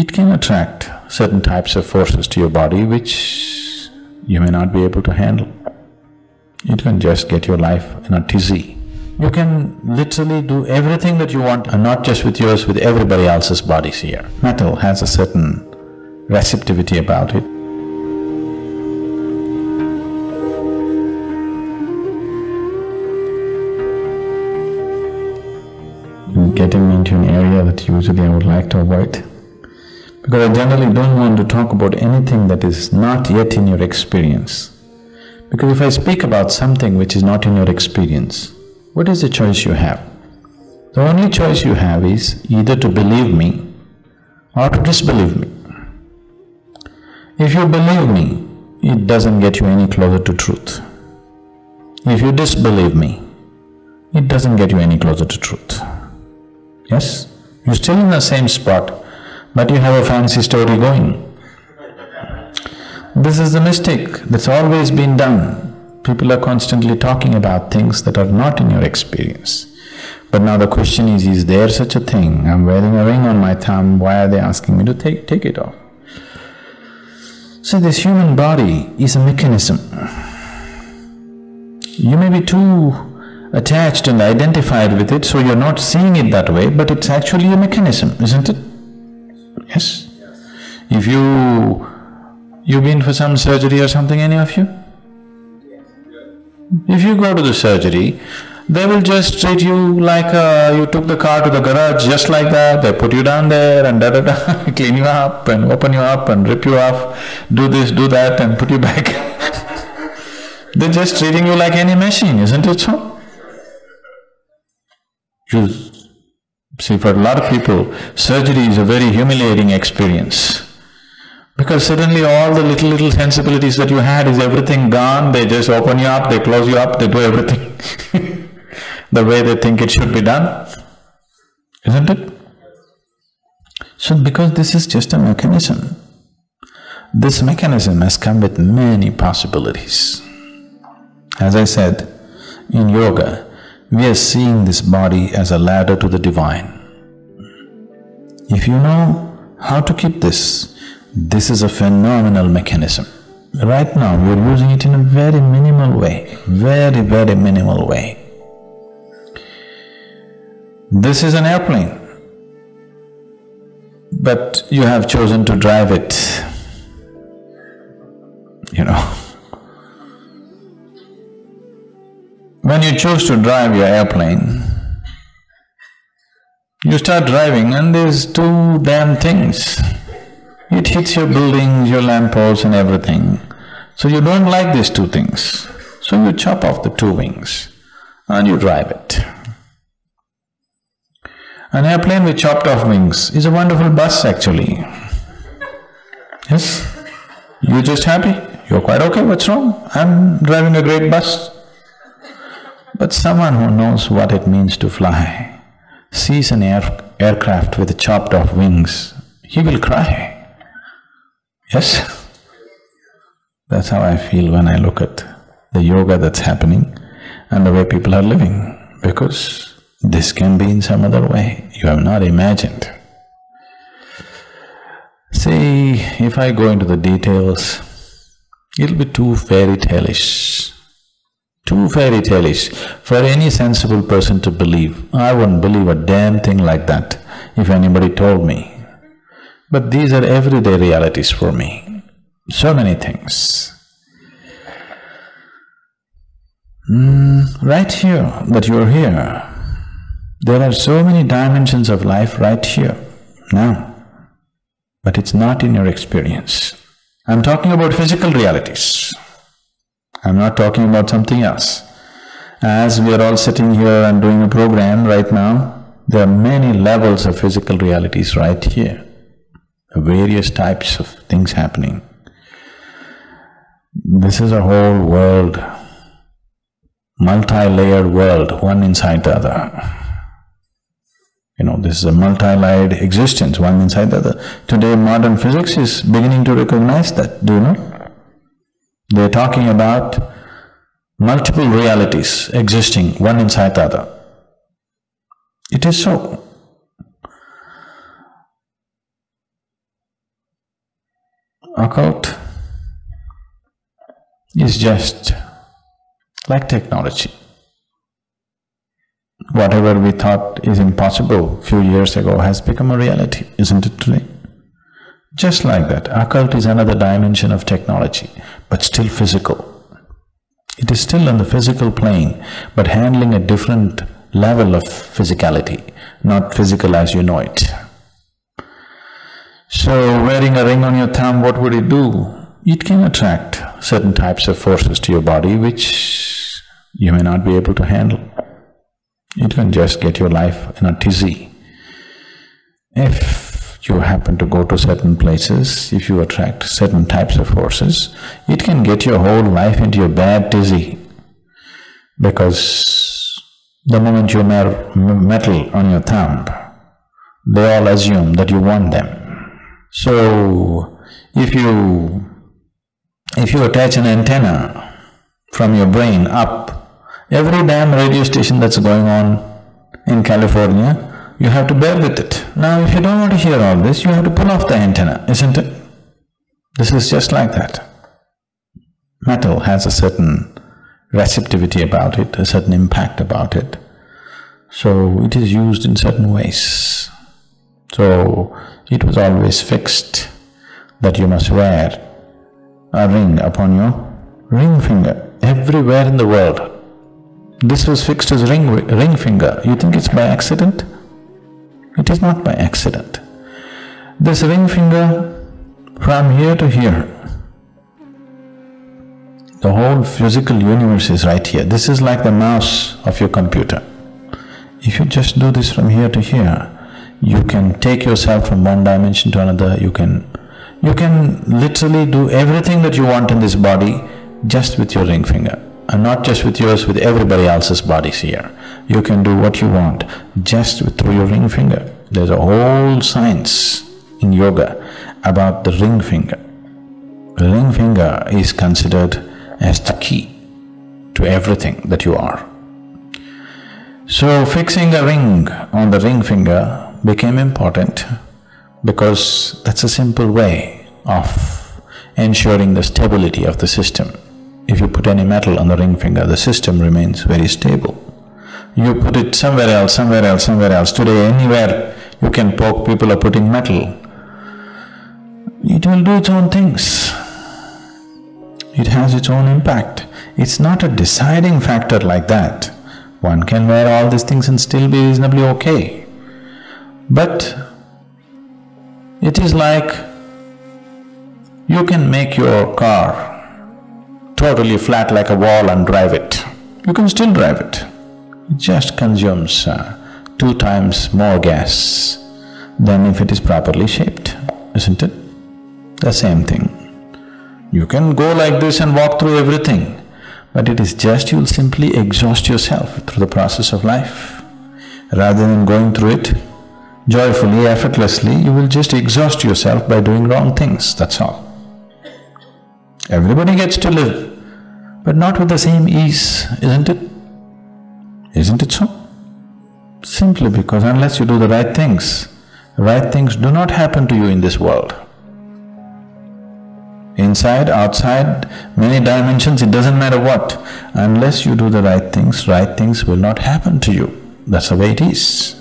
it can attract certain types of forces to your body which you may not be able to handle. It can just get your life in a tizzy. You can literally do everything that you want and not just with yours, with everybody else's bodies here. Metal has a certain receptivity about it. Getting into an area that usually I would like to avoid. Because I generally don't want to talk about anything that is not yet in your experience. Because if I speak about something which is not in your experience, what is the choice you have? The only choice you have is either to believe me or to disbelieve me. If you believe me, it doesn't get you any closer to truth. If you disbelieve me, it doesn't get you any closer to truth. Yes? You're still in the same spot, but you have a fancy story going. This is the mistake that's always been done. People are constantly talking about things that are not in your experience. But now the question is, is there such a thing? I'm wearing a ring on my thumb, why are they asking me to take, take it off? So this human body is a mechanism. You may be too attached and identified with it, so you're not seeing it that way, but it's actually a mechanism, isn't it? Yes? If you… you've been for some surgery or something, any of you? If you go to the surgery, they will just treat you like uh, you took the car to the garage just like that, they put you down there and da da da, clean you up and open you up and rip you off, do this, do that and put you back. They're just treating you like any machine, isn't it so? You see, for a lot of people, surgery is a very humiliating experience. Because suddenly all the little, little sensibilities that you had is everything gone, they just open you up, they close you up, they do everything the way they think it should be done, isn't it? So because this is just a mechanism, this mechanism has come with many possibilities. As I said, in yoga, we are seeing this body as a ladder to the divine. If you know how to keep this, this is a phenomenal mechanism. Right now, we're using it in a very minimal way, very, very minimal way. This is an airplane, but you have chosen to drive it, you know. When you choose to drive your airplane, you start driving and there's two damn things. It hits your buildings, your lampposts and everything. So you don't like these two things. So you chop off the two wings and you drive it. An airplane with chopped off wings is a wonderful bus actually. Yes? You're just happy? You're quite okay, what's wrong? I'm driving a great bus. But someone who knows what it means to fly sees an air, aircraft with chopped off wings, he will cry. Yes? That's how I feel when I look at the yoga that's happening and the way people are living, because this can be in some other way you have not imagined. See, if I go into the details, it'll be too fairy tale-ish, too fairy tale-ish for any sensible person to believe. I wouldn't believe a damn thing like that if anybody told me. But these are everyday realities for me, so many things. Mm, right here, that you're here, there are so many dimensions of life right here, now, but it's not in your experience. I'm talking about physical realities. I'm not talking about something else. As we are all sitting here and doing a program right now, there are many levels of physical realities right here various types of things happening. This is a whole world, multi-layered world, one inside the other. You know, this is a multi-layered existence, one inside the other. Today modern physics is beginning to recognize that, do you know? They're talking about multiple realities existing, one inside the other. It is so. occult is just like technology. Whatever we thought is impossible few years ago has become a reality, isn't it today? Just like that, occult is another dimension of technology, but still physical. It is still on the physical plane, but handling a different level of physicality, not physical as you know it. So, wearing a ring on your thumb, what would it do? It can attract certain types of forces to your body which you may not be able to handle. It can just get your life in a tizzy. If you happen to go to certain places, if you attract certain types of forces, it can get your whole life into a bad tizzy. Because the moment you wear metal on your thumb, they all assume that you want them. So, if you if you attach an antenna from your brain up, every damn radio station that's going on in California, you have to bear with it. Now, if you don't want to hear all this, you have to pull off the antenna, isn't it? This is just like that. Metal has a certain receptivity about it, a certain impact about it. So, it is used in certain ways. So, it was always fixed that you must wear a ring upon your ring finger everywhere in the world. This was fixed as ring, ring finger. You think it's by accident? It is not by accident. This ring finger from here to here, the whole physical universe is right here. This is like the mouse of your computer. If you just do this from here to here, you can take yourself from one dimension to another, you can you can literally do everything that you want in this body just with your ring finger and not just with yours, with everybody else's bodies here. You can do what you want just with, through your ring finger. There's a whole science in yoga about the ring finger. The ring finger is considered as the key to everything that you are. So fixing a ring on the ring finger became important because that's a simple way of ensuring the stability of the system. If you put any metal on the ring finger, the system remains very stable. You put it somewhere else, somewhere else, somewhere else, today anywhere you can poke, people are putting metal, it will do its own things. It has its own impact. It's not a deciding factor like that. One can wear all these things and still be reasonably okay. But it is like you can make your car totally flat like a wall and drive it. You can still drive it. It just consumes uh, two times more gas than if it is properly shaped, isn't it? The same thing. You can go like this and walk through everything, but it is just you'll simply exhaust yourself through the process of life. Rather than going through it joyfully, effortlessly, you will just exhaust yourself by doing wrong things, that's all. Everybody gets to live, but not with the same ease, isn't it? Isn't it so? Simply because unless you do the right things, right things do not happen to you in this world. Inside, outside, many dimensions, it doesn't matter what. Unless you do the right things, right things will not happen to you. That's the way it is.